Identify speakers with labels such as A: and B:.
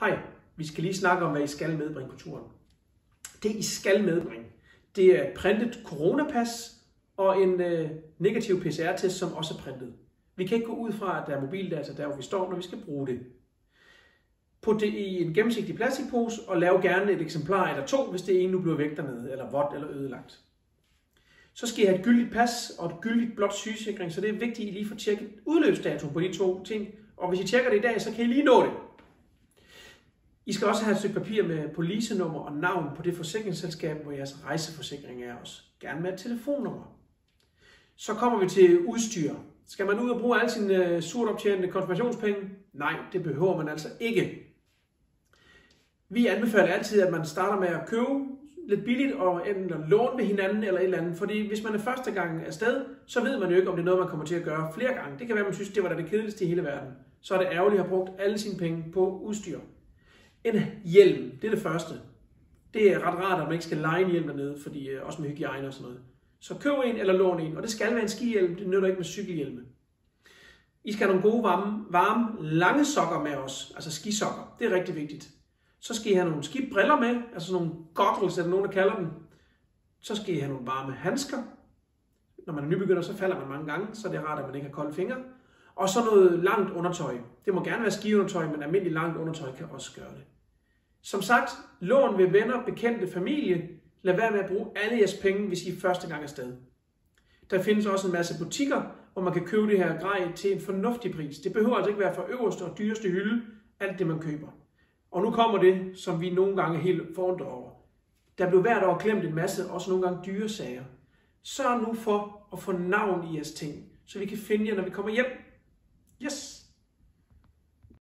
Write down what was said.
A: Hej, vi skal lige snakke om, hvad I skal medbringe på turen. Det I skal medbringe, det er et printet coronapas og en øh, negativ PCR-test, som også er printet. Vi kan ikke gå ud fra, at der er mobildata der, hvor vi står, når vi skal bruge det. Put det i en gennemsigtig plastikpose og lav gerne et eksemplar eller to, hvis det ene nu bliver væk dernede, eller vådt eller ødelagt. Så skal I have et gyldigt pas og et gyldigt blåt sygesikring, så det er vigtigt, at I lige får tjekket udløbsdato på de to ting. Og hvis I tjekker det i dag, så kan I lige nå det. I skal også have et stykke papir med policenummer og navn på det forsikringsselskab, hvor jeres rejseforsikring er også. Gerne med et telefonnummer. Så kommer vi til udstyr. Skal man ud og bruge alle sine øh, surt optjente konfirmationspenge? Nej, det behøver man altså ikke. Vi anbefaler altid, at man starter med at købe lidt billigt og enten låne med hinanden eller et eller andet. Fordi hvis man er første gang afsted, så ved man jo ikke, om det er noget, man kommer til at gøre flere gange. Det kan være, at man synes, det var da det kedeligste i hele verden. Så er det ærgerligt at have brugt alle sine penge på udstyr. En hjelm, det er det første. Det er ret rart, at man ikke skal lege en hjelm dernede, fordi øh, også med hygiejne og sådan noget. Så køb en eller lån en, og det skal være en skihjelm, det nytter ikke med cykelhjelme. I skal have nogle gode, varme, varme lange sokker med os, altså skisokker. Det er rigtig vigtigt. Så skal I have nogle skibriller med, altså nogle goggles, eller nogen, der kalder dem. Så skal I have nogle varme handsker. Når man er nybegynder, så falder man mange gange, så det er rart, at man ikke har kolde fingre. Og så noget langt undertøj. Det må gerne være skiundertøj, men almindelig langt undertøj kan også gøre det. Som sagt, lån ved venner, bekendte, familie. Lad være med at bruge alle jeres penge, hvis I er første gang er sted. Der findes også en masse butikker, hvor man kan købe det her grej til en fornuftig pris. Det behøver altså ikke være for øverste og dyreste hylde, alt det man køber. Og nu kommer det, som vi nogle gange er helt forundret over. Der blev hvert år klemt en masse, også nogle gange dyre sager. Sørg nu for at få navn i jeres ting, så vi kan finde jer, når vi kommer hjem.